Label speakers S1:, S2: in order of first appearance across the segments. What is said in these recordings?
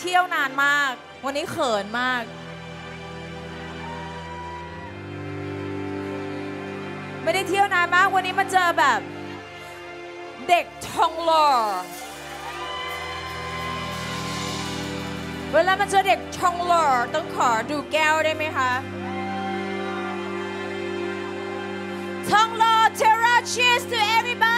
S1: เที่ยวนานมาก วันนี้เขินมาก ไม่ได้เที่ยวนานมาก วันนี้มาเจอแบบ เด็กทองหล่อเวลามาเจอเด็กทองหล่อต้องขอดูแก้วได้ไหมคะทองหล่อ Terra cheers to everybody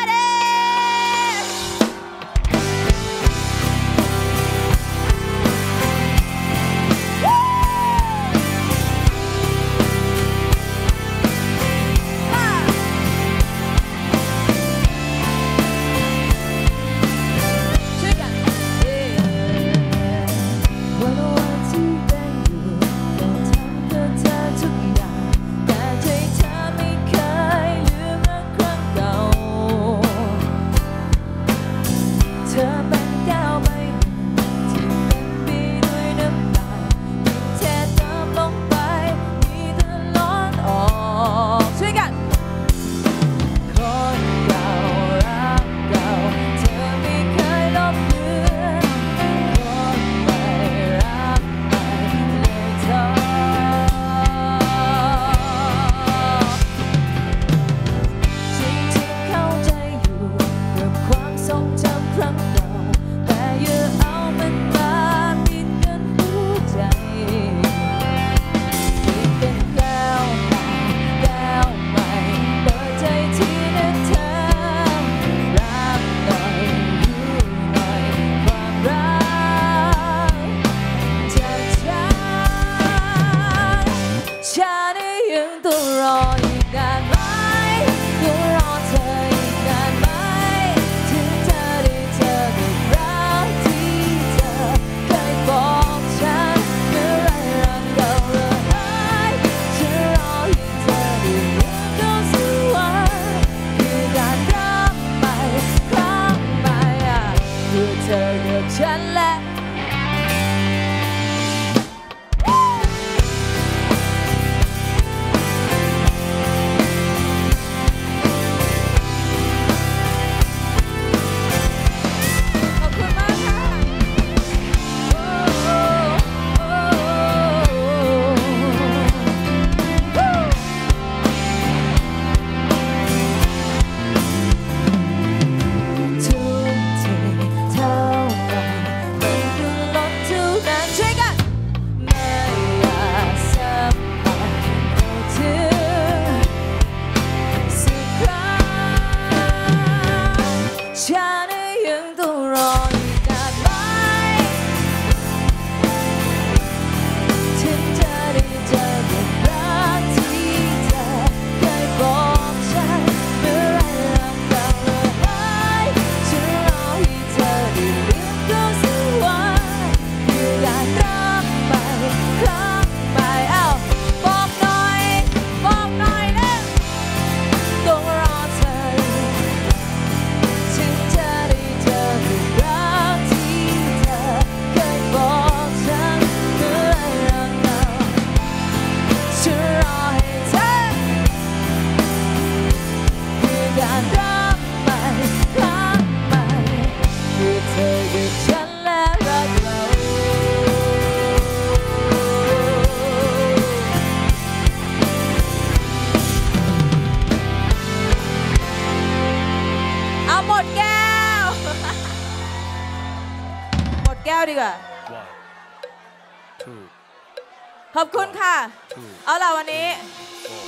S2: ดแก้
S1: ว
S2: ดีกว่า
S3: One, two,
S1: ขอบคุณค่ะ
S3: two,
S1: เอาล่ะวันนี้
S3: four.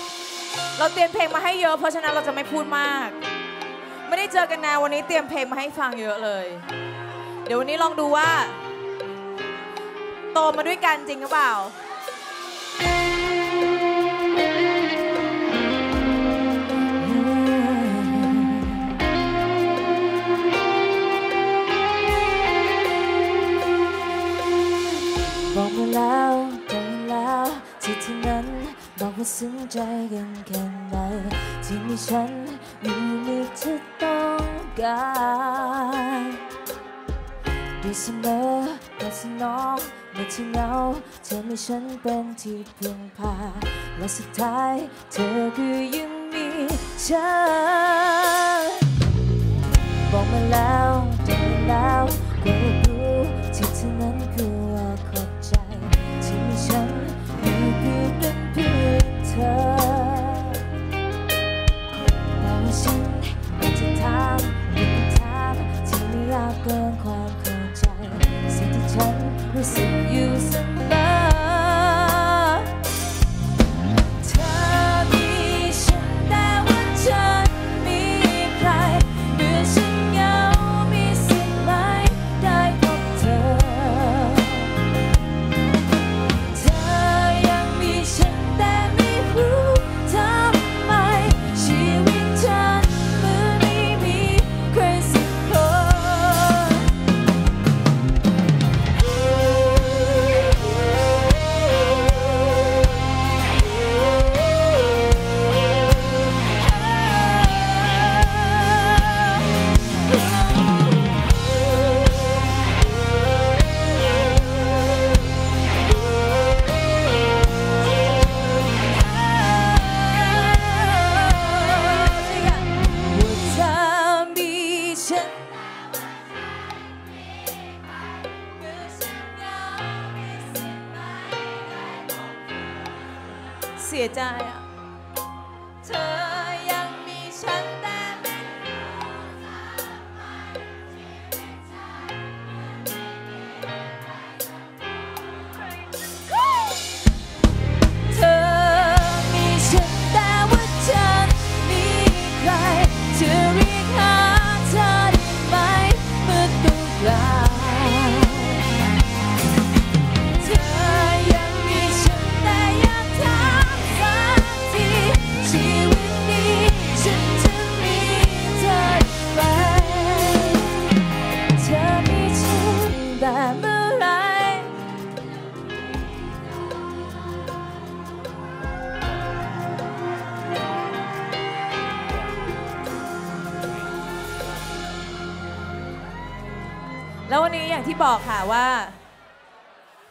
S1: เราเตรียมเพลงมาให้เยอะ เพราะฉะนั้นเราจะไม่พูดมาก ไม่ได้เจอกันนานวันนี้เตรียมเพลงมาให้ฟังเยอะเลย เดี๋ยววันนี้ลองดูว่า โตมาด้วยกันจริงหรือเปล่า
S2: แล้วบอกมาแล้วที่ที่นั้นบอกว่าซึ้งใจกันแค่ไหนที่มีฉันอยู่นี่เธอต้องการดีเสมอแต่สนองเมื่อที่เหงาเธอมีฉันเป็นที่พึ่งพาและสุดท้ายเธอคือยังมีฉันบอกมาแล้วบอกมาแล้ว ธอ แต่
S1: ฉันก็จะถามอยถามที่ไม่ยากเกินความเข้าใจ สิ่งที่ฉันรู้
S2: สึกอยู่เสมอ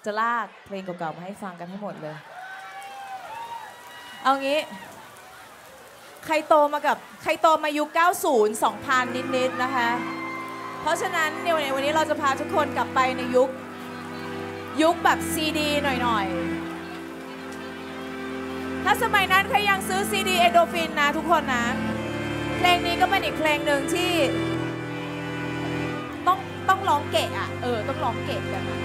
S2: จะลากเพลงเก่าๆมาให้ฟังกันทั้งหมดเลย เอางี้ ใครโตมากับใครโตมายุค 90 2000 นิดๆนะคะ เพราะฉะนั้นในวันนี้เราจะพาทุกคนกลับไปในยุค ยุคแบบซีดีหน่อยๆ ถ้าสมัยนั้นใครยังซื้อซีดีเอโดฟินนะทุกคนนะ เพลงนี้ก็เป็นอีกเพลงหนึ่งที่ต้องต้องร้องเกะอะ เออ ต้องร้องเกะกัน
S1: น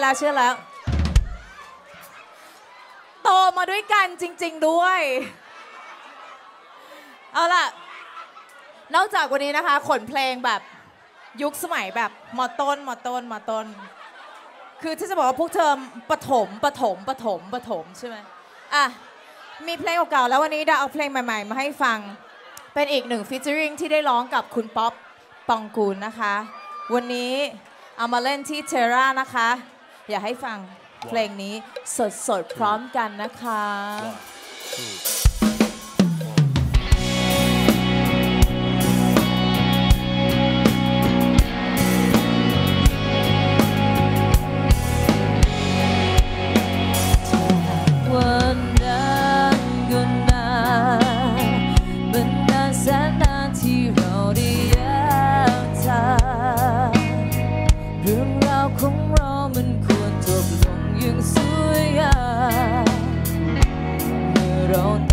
S1: แล้วเชื่อ
S2: แล้ว โตมาด้วยกันจริง ๆด้วย เอาล่ะ นอกจากวันนี้นะคะ ขนเพลงแบบยุคสมัยแบบมอต้นมอต้นมอต้น คือที่จะบอกว่าพวกเธอปฐมปฐมปฐมปฐมใช่ไหมอะ มีเพลงเก่าๆแล้ววันนี้ดาเอาเพลงใหม่ๆ มาให้ฟัง เป็นอีกหนึ่งฟิชเจอริงที่ได้ร้องกับคุณป๊อปปองกูลนะคะ วันนี้เอามาเล่นที่เทรานะคะ อยากให้ฟังเพลงนี้สดๆ พร้อมกันนะคะ
S1: Sana Tirol. road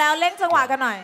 S1: แล้วเล่นจังหวะกันหน่อย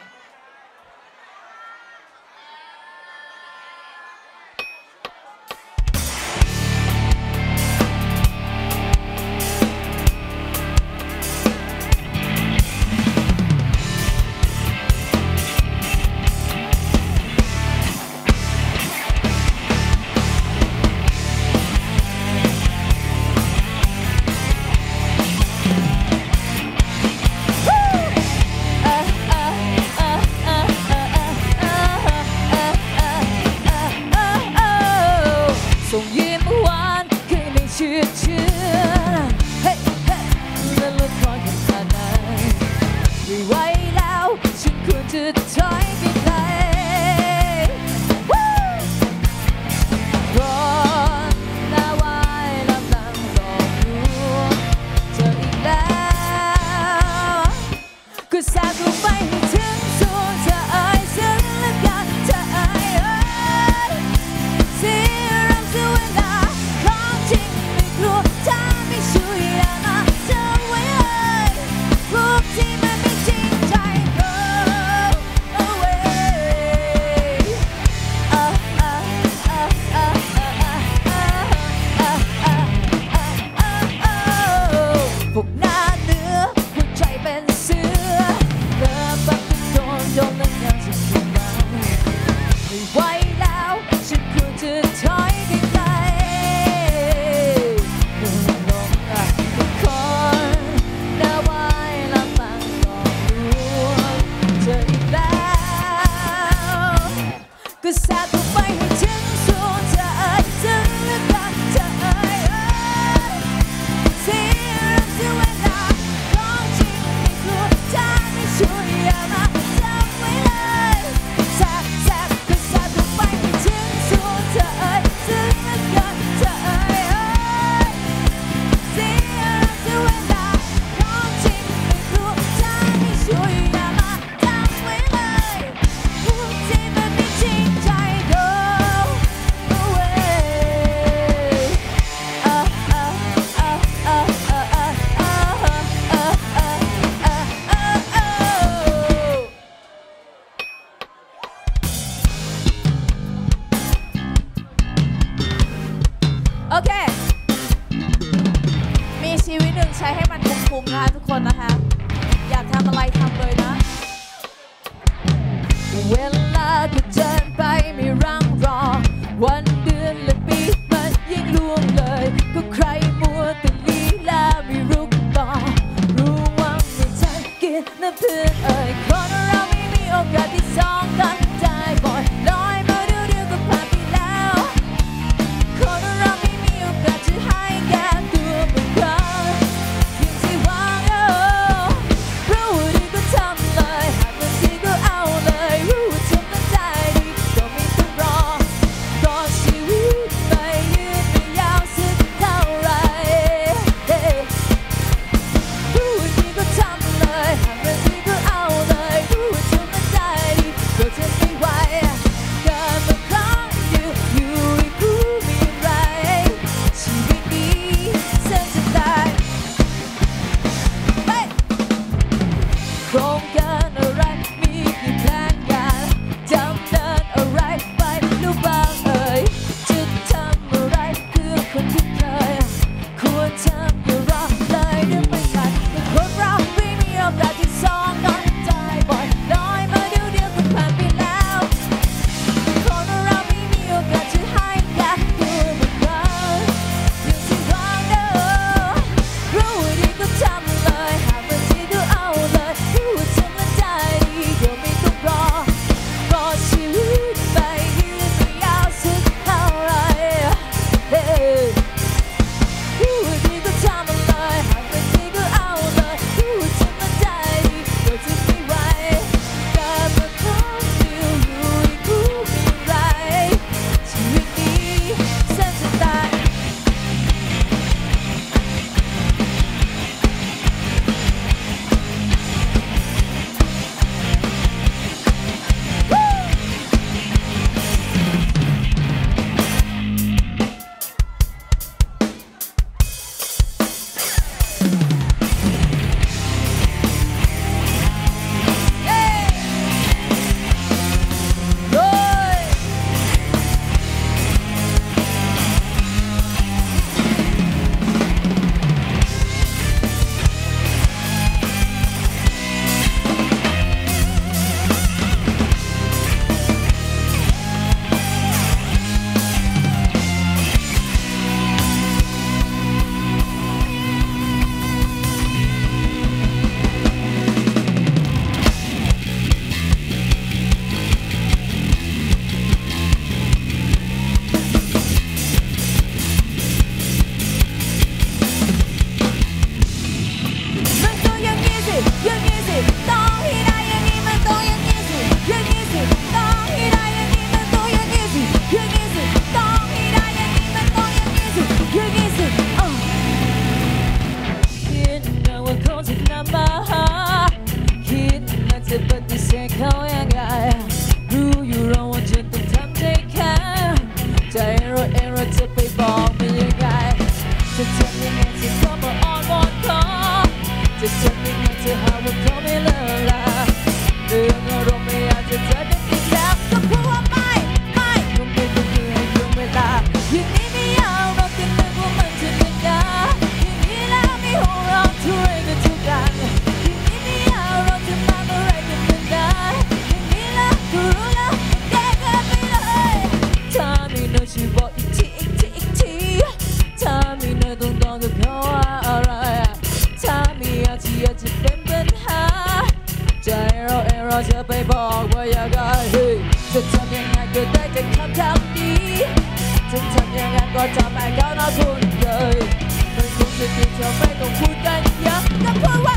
S4: ราจะไปบอกว่าอยากได้จะทำยังไงก็ได้จะทคำทำดี
S1: จะทำยังไงก็ทำ
S2: ให้เขา
S1: น่าคุ้นเลยมันคงจะดีเธอไม่ต้องพูดกันเยอะก็เพ
S2: ราะว่า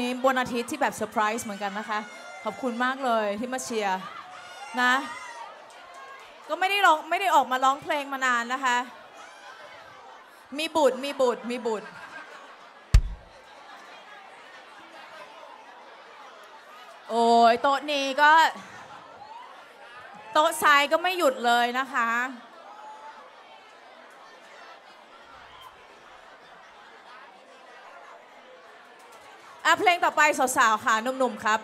S2: นี้บนอาทิตย์ที่แบบเซอร์ไพรส์เหมือนกันนะคะ ขอบคุณมากเลยที่มาเชียร์นะ ก็ไม่ได้ร้องไม่ได้ออกมาร้องเพลงมานานนะคะ มีบุตรมีบุตรมีบุตรโอ้ยโต๊ะนี้ก็ โต๊ะซ้ายก็ไม่หยุดเลยนะคะ อะเพลงต่อไปสาวๆค่ะหนุ่มๆครับ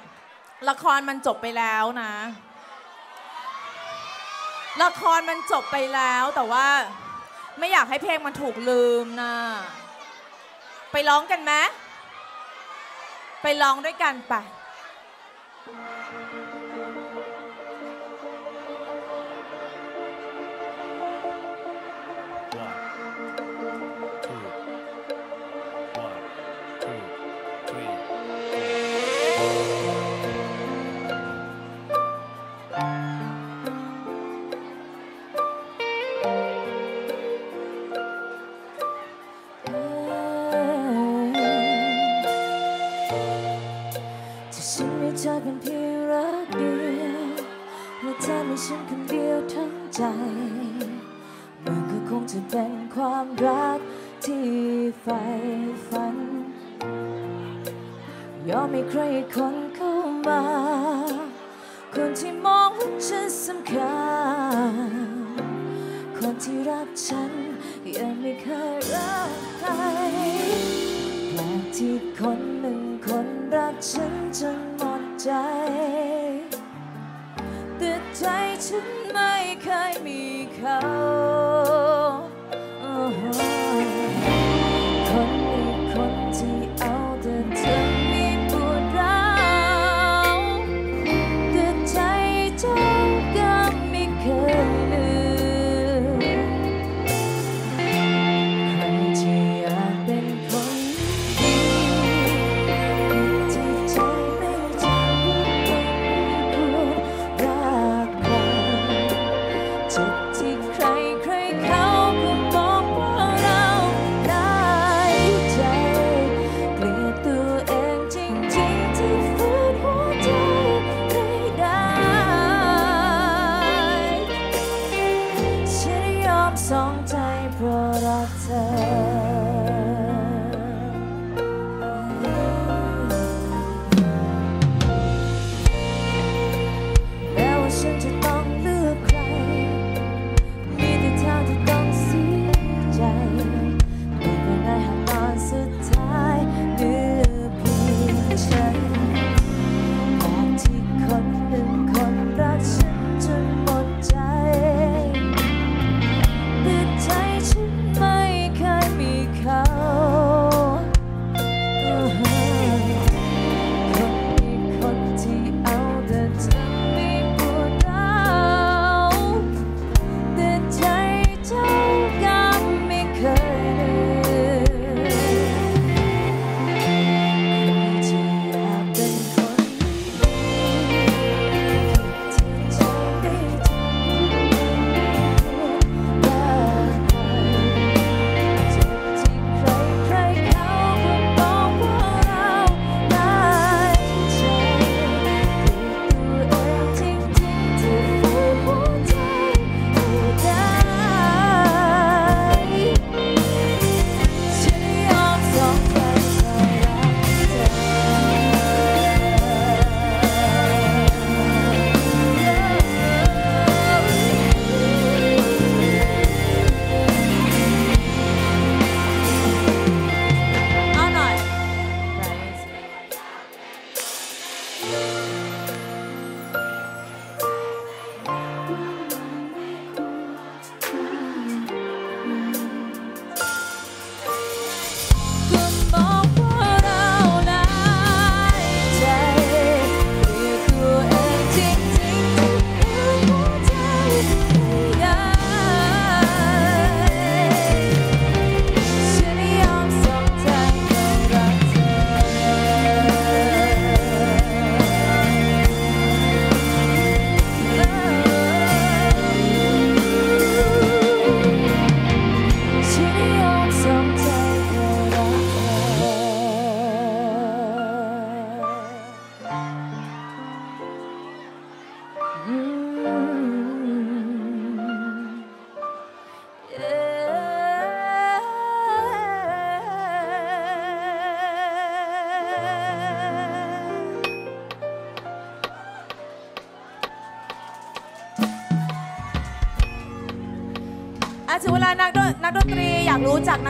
S2: ละครมันจบไปแล้วนะ ละครมันจบไปแล้วแต่ว่า ไม่อยากให้เพลงมันถูกลืมนะ ไปร้องกันไหมไปร้องด้วยกันไป
S3: One,
S1: subscribe cho kênh Ghiền Mì Gõ Để không bỏ lỡ những video hấp dẫn มันก็คงจะเป็นความรักที่ใฝ่ฝัน ยอมให้ใครคนเข้ามา คนที่มองว่าฉันสำคัญ คนที่รักฉันยังไม่เคยรักใครแปลกที่คน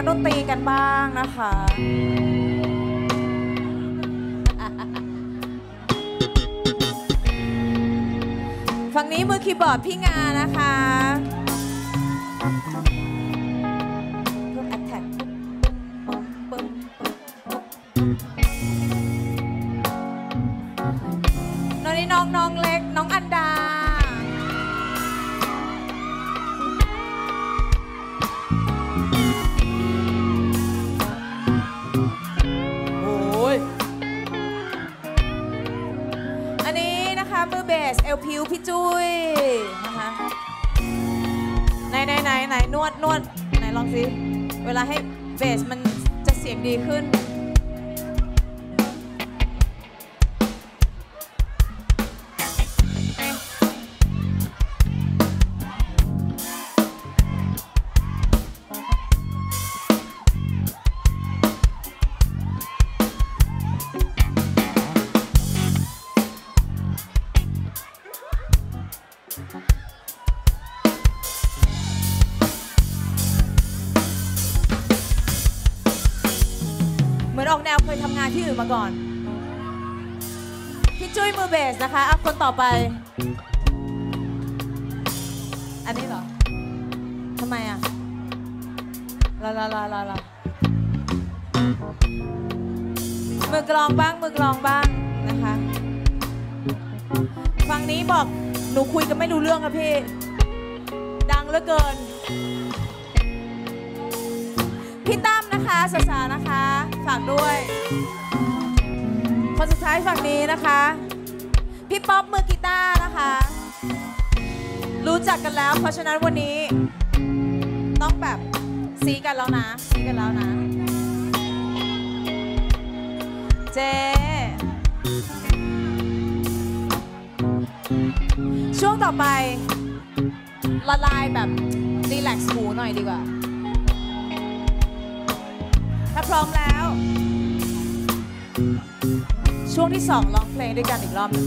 S1: ดนตรีกันบ้างนะคะฝั่งนี้มือคีย์บอร์ดพี่งานะคะพิ่ม attack ปึ้มปึ้มปึ้มน้องนี่น้องน้องเล็กน้องอันดา สิ เวลาให้เบสมันจะเสียงดีขึ้น ต่อไป อันนี้เหรอทำไมอะลาลาลาลาลามือกลองบ้างมือกลองบ้างนะคะฝั่งนี้บอกหนูคุยกันไม่รู้เรื่องครับพี่ ดังเหลือเกิน พี่ตั้มนะคะสาวๆนะคะ ฝากด้วย คนสุดท้ายฝั่งนี้นะคะ แล้ว เพราะฉะนั้นวันนี้ ต้องแบบซีกันแล้วนะซีกันแล้วนะ เจ ช่วงต่อไป ละลายแบบรีแลกซ์หูหน่อยดีกว่า ถ้าพร้อมแล้ว ช่วงที่สองร้องเพลงด้วยกันอีกรอบหนึง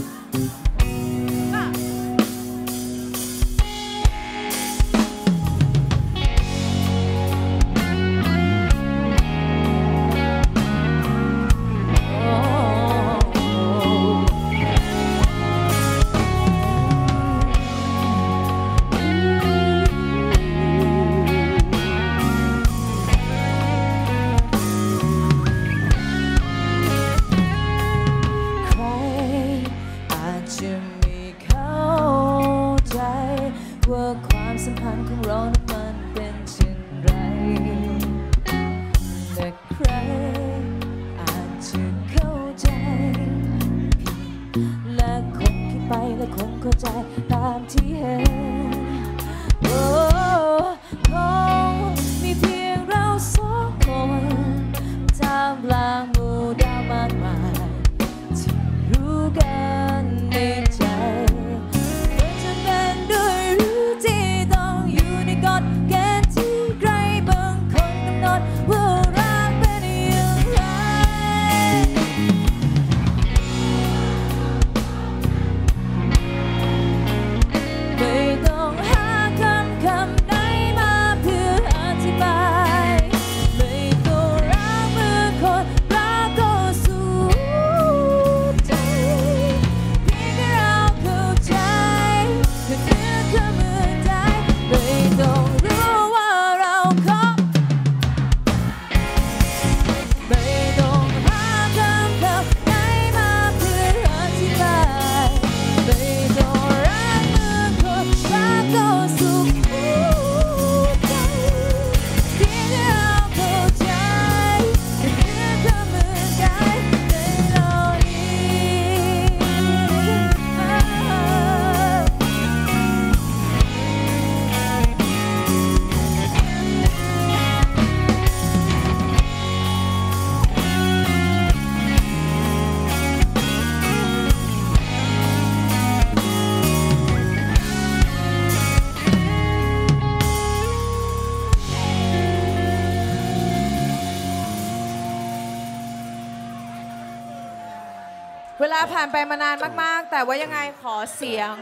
S2: ผ่านไปมานานมากๆ แต่ว่ายังไงขอเสียง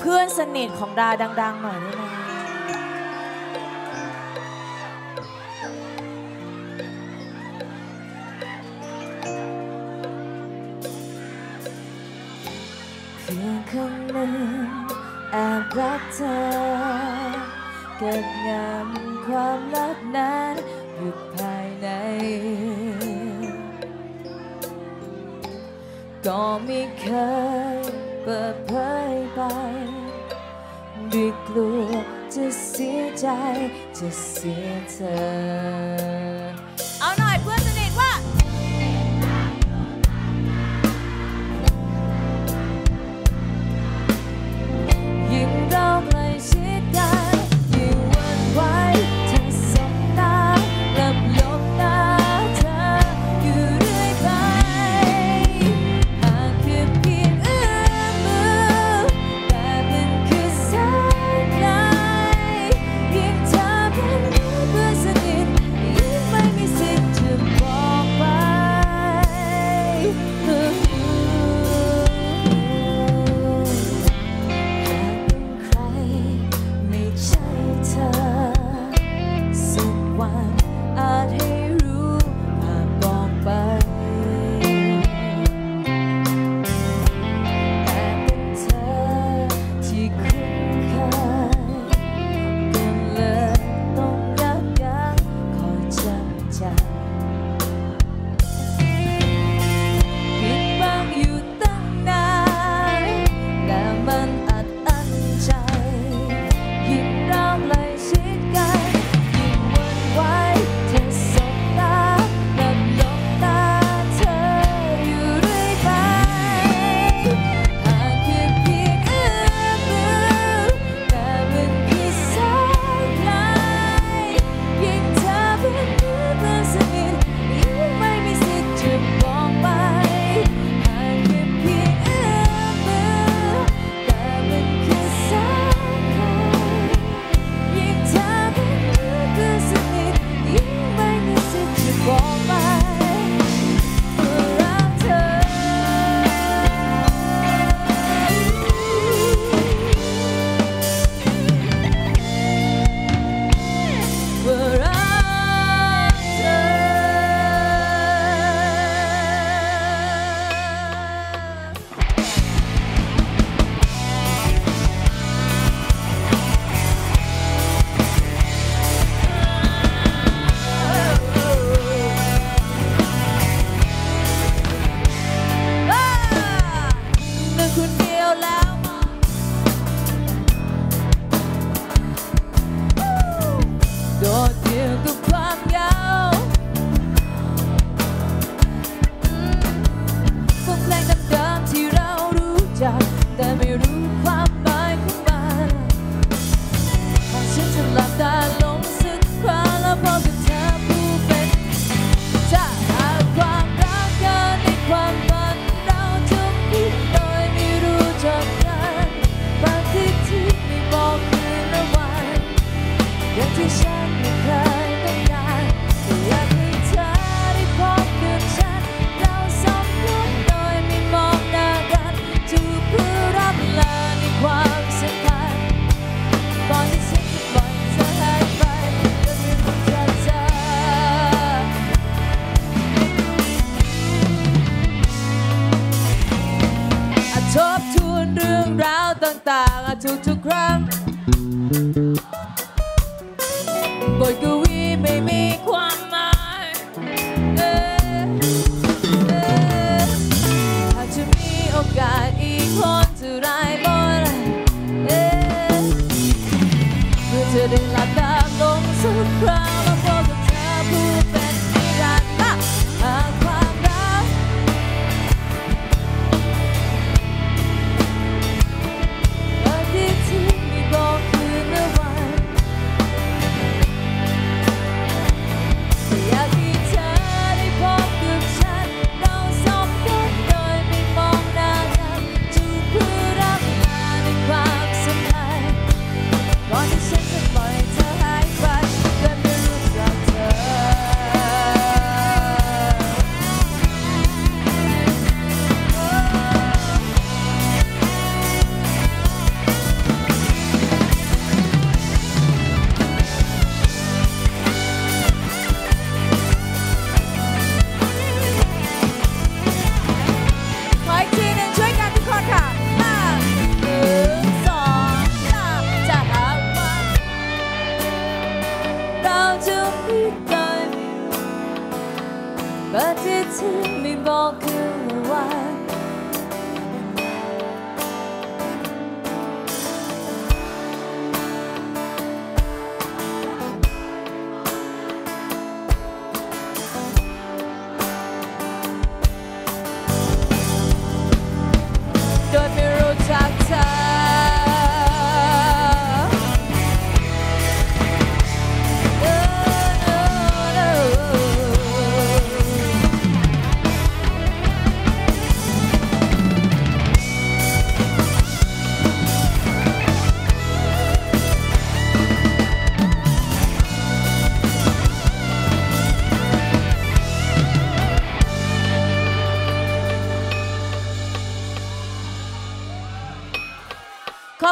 S2: เพื่อนสนิทของดาดัง ๆ หน่อยได้ไหมเพีงคำหนึ่งแอบ
S1: รักเธอเก็บงามความรักนั้น ก็ไม่เคยเปิดเผยไปด้วยกลัวจะเสียใจจะเสียเธอ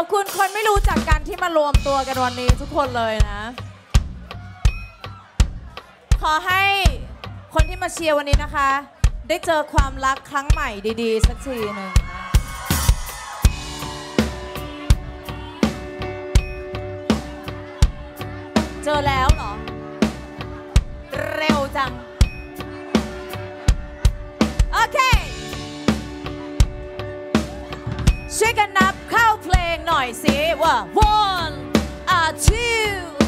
S2: อ
S1: บคุณคนไม่รู้จักกันที่มารวมตัวกันวันนี้ทุกคนเลยนะ ขอให้คนที่มาเชียร์วันนี้นะคะ ได้เจอความรักครั้งใหม่ดีๆ สักทีหนึ่งเจอแล้วเหรอ เร็วจัง โอเค ช่วยกันนับ หน่อยสิว่า one a two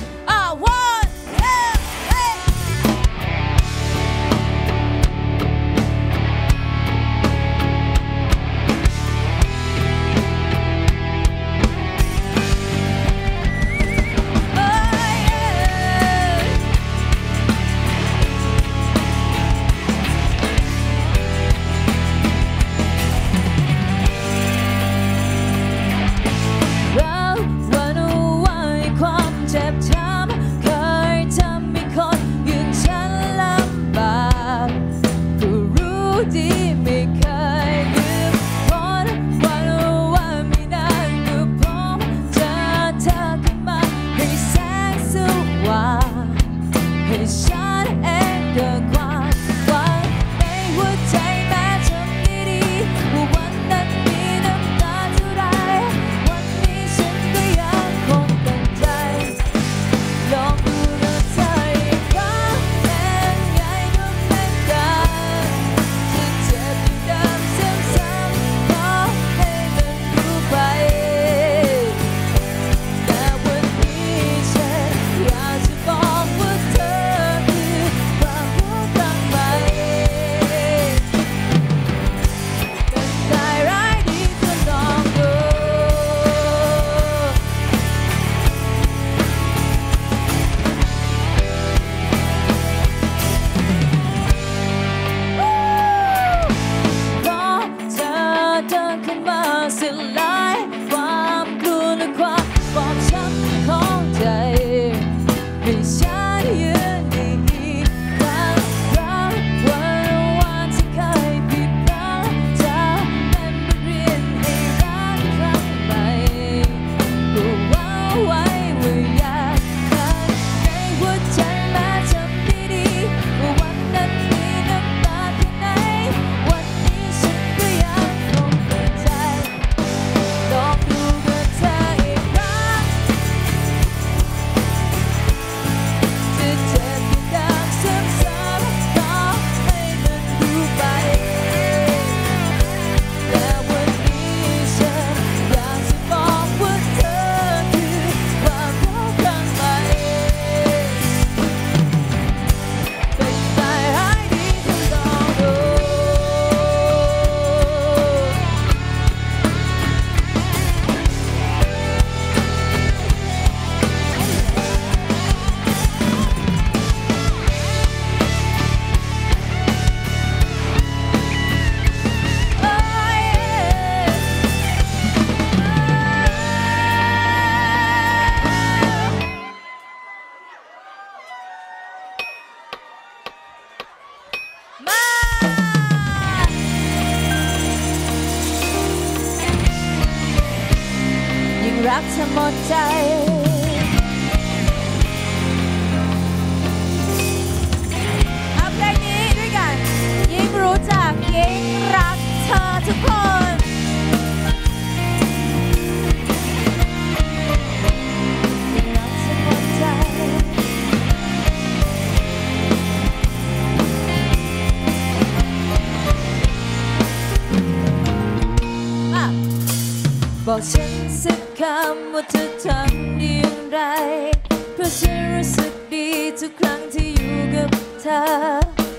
S5: เธอ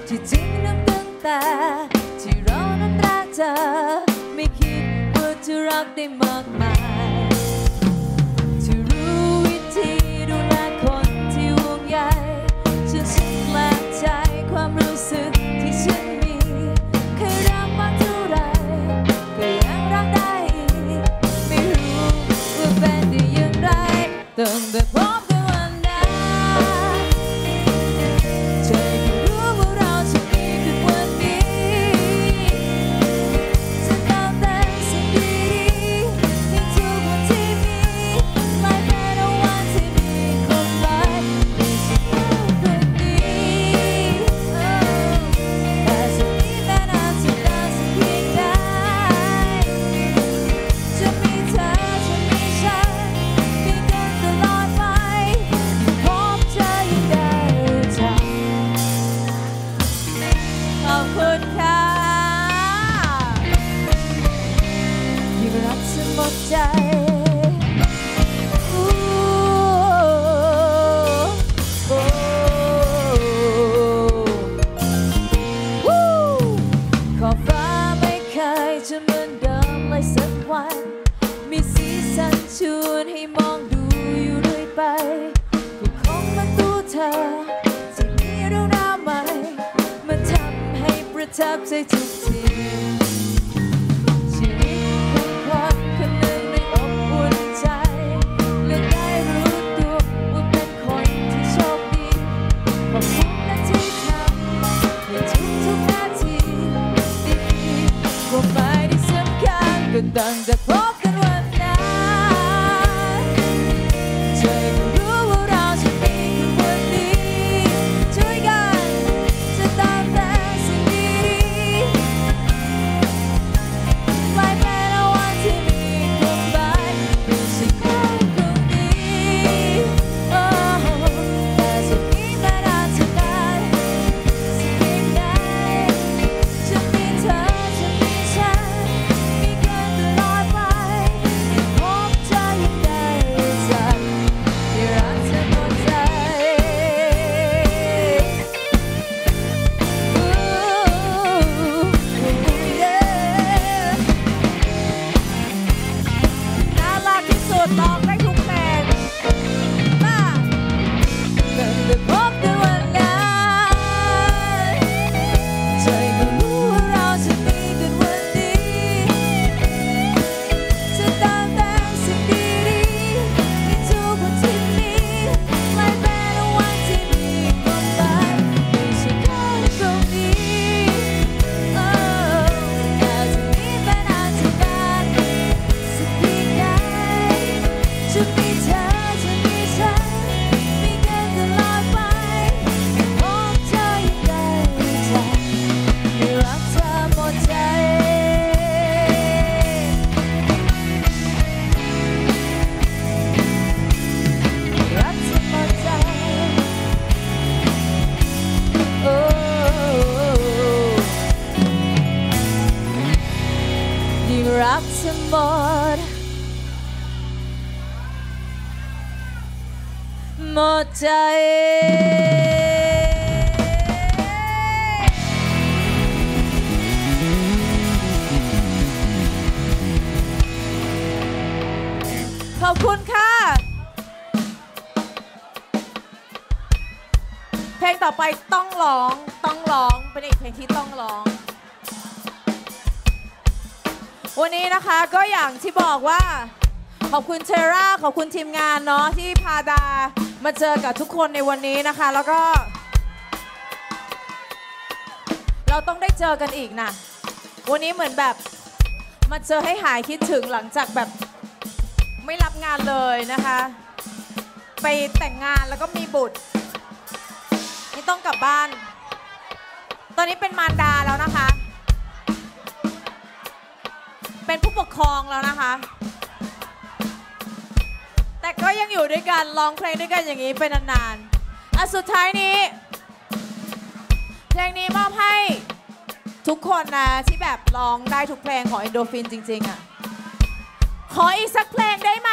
S5: ที่จริงนับตั้ง
S1: แต่ ที่เรานั้นรักเธอ ไม่คิดว่าจะรักได้มากมายที่รู้วิธีดูแลคนที่ห่วงใยฉันฉันแปลกใจความรู้สึกที่ฉันมีเคยรักมากเท่าไรก็ยังรักได้อีกไม่รู้ว่าเป็นได้อย่างไรตั้งแต่พบ คัญก็ตั้ ลงต่อไป
S2: ต้องร้อง ต้องร้อง เป็นอีกเพลงที่ต้องร้อง วันนี้นะคะก็อย่างที่บอกว่า ขอบคุณเทราขอบคุณทีมงานเนาะที่พาดามาเจอกับทุกคนในวันนี้นะคะ แล้วก็ เราต้องได้เจอกันอีกนะวันนี้เหมือนแบบมาเจอให้หายคิดถึงหลังจากแบบไม่รับงานเลยนะคะ ไปแต่งงานแล้วก็มีบุตร ต้องกลับบ้าน ตอนนี้เป็นมารดาแล้วนะคะ เป็นผู้ปกครองแล้วนะคะ แต่ก็ยังอยู่ด้วยกันร้องเพลงด้วยกันอย่างนี้เป็นนานๆอะสุดท้ายนี้ เพลงนี้มอบให้ทุกคนนะที่แบบร้องได้ทุกเพลงของ Endorphin จริงๆอะ ข
S1: ออีกสักเพลงได้ไหม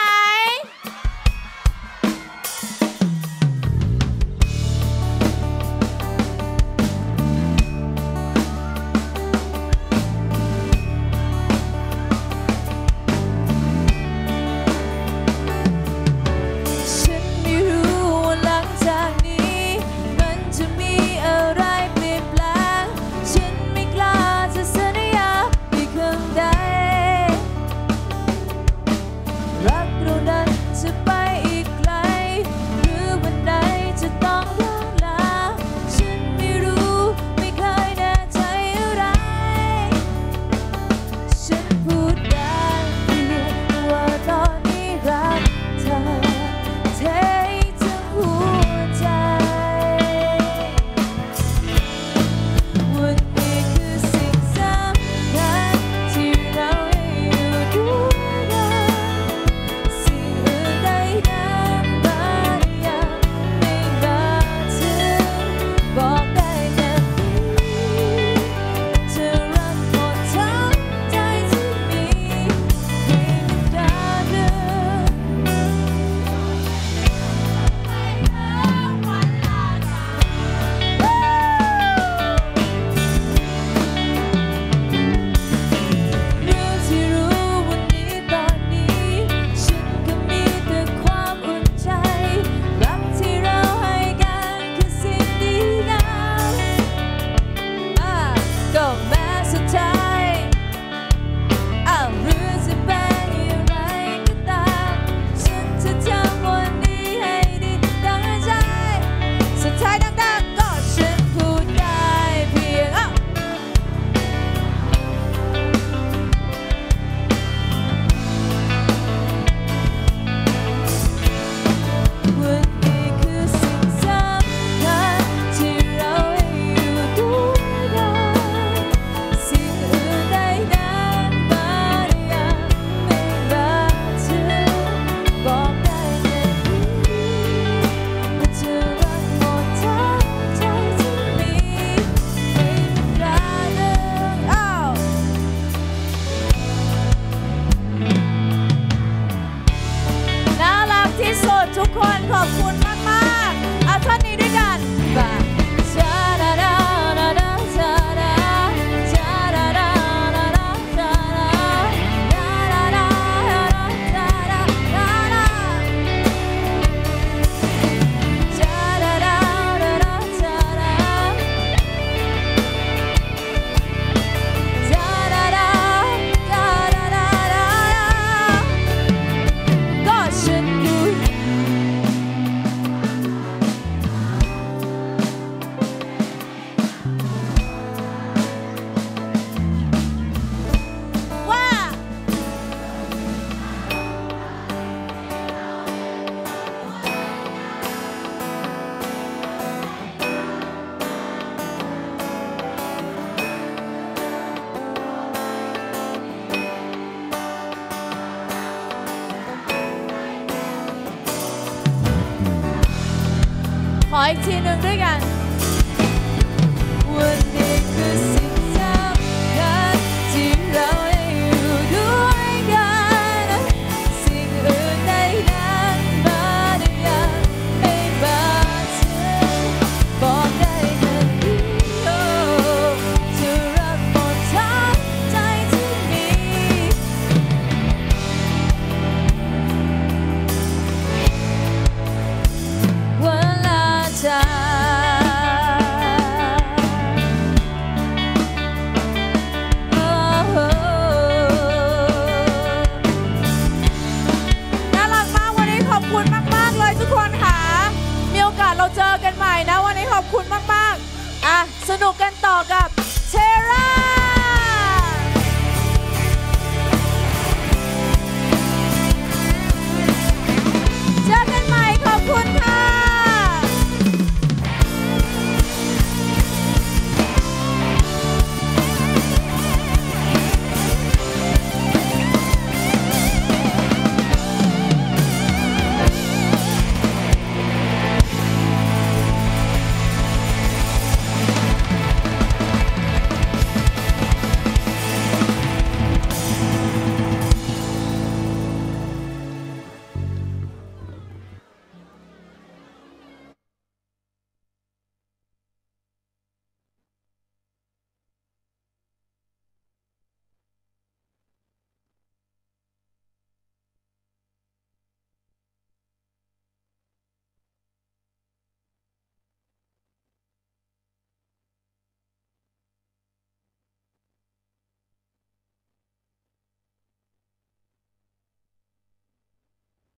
S1: ขออีกที